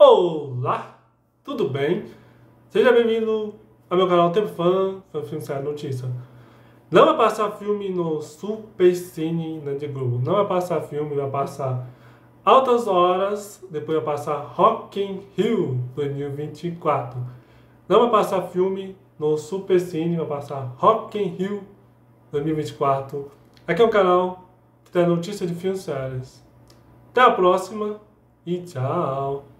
Olá, tudo bem? Seja bem-vindo ao meu canal Tempo Fã, Fã Filme Série Notícia. Não vai passar filme no Super Cine na de Globo. Não vai passar filme, vai passar Altas Horas, depois vai passar Rock in Rio 2024. Não vai passar filme no Super Cine, vai passar Rock in Rio 2024. Aqui é um canal que tem notícia de filmes séries. Até a próxima e tchau!